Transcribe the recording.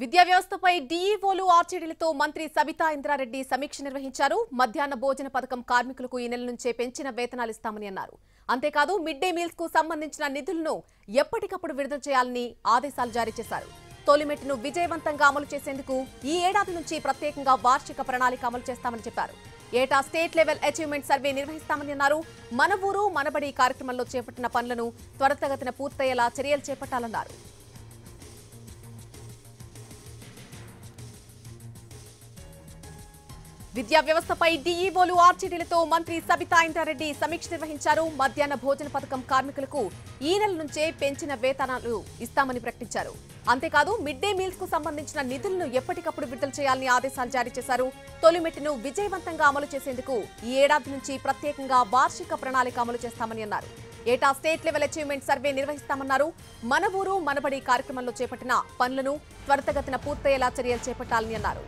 విద్యా వ్యవస్థపై డీఈఓలు ఆర్జేడీలతో మంత్రి సబితా ఇంద్రారెడ్డి సమీక్ష నిర్వహించారు. మధ్యాహ్న భోజన పథకం కార్మికులకు ఈ నెల నుంచే పెంచిన వేతనాలు ఇస్తామని అన్నారు. అంతేకాదు మిడ్ డే మీల్స్కు సంబంధించిన నిధులను ఎప్పటికప్పుడు విడుదల చేయాలని ఆదేశాలు జారీ చేశారు. తొలిమెట్టును విజయవంతంగా అమలు చేసేందుకు ఈ ఏడాది నుంచి ప్రత్యేకంగా వార్షిక ప్రణాళిక అమలు చేస్తామని చెప్పారు. ఏటా స్టేట్ లెవెల్ అచీవ్మెంట్ సర్వే నిర్వహిస్తామని అన్నారు. మన ఊరు మనబడి కార్యక్రమంలో చేపట్టిన పనులను త్వరితగతిన పూర్తయ్యేలా చర్యలు చేపట్టాలన్నారు. విద్యా వ్యవస్థపై డీఈఓలు ఆర్జీడీలతో మంత్రి సబితా ఇంటారెడ్డి సమీక్ష నిర్వహించారు. మధ్యాహ్న భోజన పథకం కార్మికులకు ఈ నెల నుంచే పెంచిన వేతనాలు ఇస్తామని ప్రకటించారు. అంతేకాదు మిడ్ డే మీల్స్కు సంబంధించిన నిధులను ఎప్పటికప్పుడు విడుదల చేయాలని ఆదేశాలు జారీ చేశారు. తొలిమెట్టును విజయవంతంగా అమలు చేసేందుకు ఈ ఏడాది నుంచి ప్రత్యేకంగా వార్షిక ప్రణాళిక అమలు చేస్తామని అన్నారు. ఏటా స్టేట్ లెవెల్ అచీవ్మెంట్ సర్వే నిర్వహిస్తామన్నారు. మన ఊరు మనబడి కార్యక్రమంలో చేపట్టిన పనులను త్వరితగతిన పూర్తయ్యేలా చర్యలు చేపట్టాలని అన్నారు.